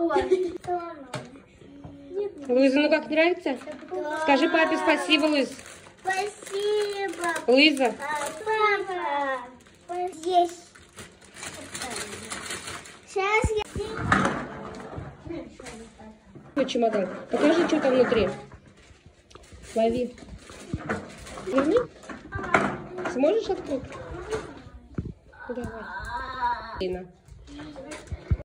Ой. Луиза, ну как нравится? Скажи папе спасибо, Луиз. Спасибо, Луиза, а, папа. Здесь. Сейчас я... твой чемодан. Покажи, что там внутри. Лови. Верни. Сможешь открыть? Давай.